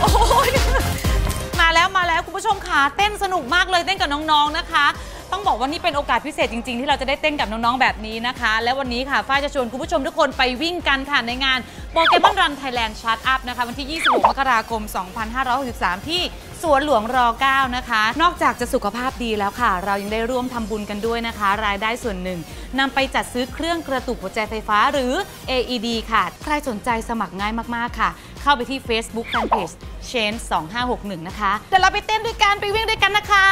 โอ้ยมาแล้วมาแล้วคุณผู้ชมค่ะเต้นสนุกมากเลยเต้นกับน้องๆนะคะ ต้องบอกว่านี่เป็นโอกาสพิเศษจริง ๆ ที่เราจะได้เต้นกับน้องๆแบบนี้นะคะ และวันนี้ค่ะฝ้ายจะชวนคุณผู้ชมทุกคนไปวิ่งกันค่ะในงาน Pokemon Run Thailand Charge Up นะคะ วันที่ 26 มกราคม 2563 ที่สวนหลวงร9นะคะ นอกจากจะสุขภาพดีแล้วค่ะ เรายังได้ร่วมทำบุญกันด้วยนะคะ รายได้ส่วนหนึ่ง นำไปจัดซื้อเครื่องกระตุกหัวใจไฟฟ้าหรือ AED ค่ะ ใครสนใจสมัครง่ายมากๆค่ะ เข้าไปที่ Facebook Fanpage Change 2561 นะคะ เดี๋ยวเราไปเต้นด้วยกัน ไปวิ่งด้วยกันนะคะ